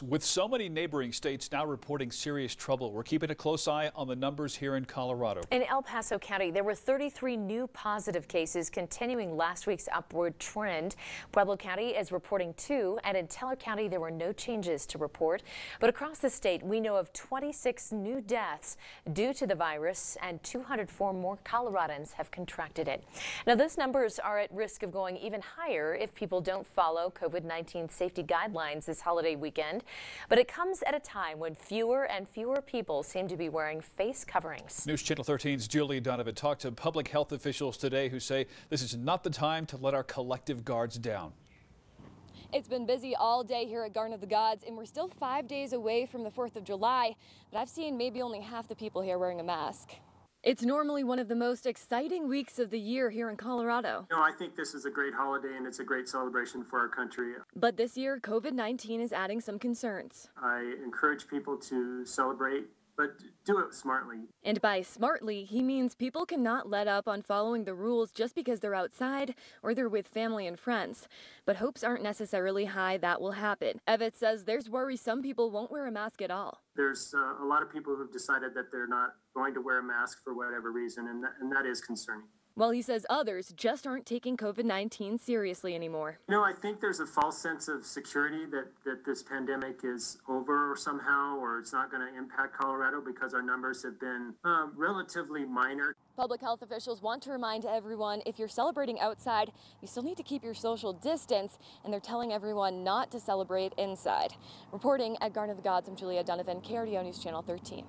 With so many neighboring states now reporting serious trouble, we're keeping a close eye on the numbers here in Colorado. In El Paso County, there were 33 new positive cases, continuing last week's upward trend. Pueblo County is reporting two, and in Teller County, there were no changes to report. But across the state, we know of 26 new deaths due to the virus, and 204 more Coloradans have contracted it. Now, those numbers are at risk of going even higher if people don't follow COVID 19 safety guidelines this holiday weekend. But it comes at a time when fewer and fewer people seem to be wearing face coverings. News Channel 13's Julie Donovan talked to public health officials today who say this is not the time to let our collective guards down. It's been busy all day here at Garden of the Gods, and we're still five days away from the 4th of July, but I've seen maybe only half the people here wearing a mask. It's normally one of the most exciting weeks of the year here in Colorado. No, I think this is a great holiday and it's a great celebration for our country. But this year, COVID 19 is adding some concerns. I encourage people to celebrate but do it smartly. And by smartly, he means people cannot let up on following the rules just because they're outside or they're with family and friends. But hopes aren't necessarily high that will happen. Evett says there's worry some people won't wear a mask at all. There's uh, a lot of people who've decided that they're not going to wear a mask for whatever reason, and that, and that is concerning. While he says others just aren't taking COVID 19 seriously anymore. No, I think there's a false sense of security that, that this pandemic is over somehow or it's not going to impact Colorado because our numbers have been um, relatively minor. Public health officials want to remind everyone if you're celebrating outside, you still need to keep your social distance, and they're telling everyone not to celebrate inside. Reporting at Garden of the Gods, I'm Julia Donovan, KRDO News Channel 13.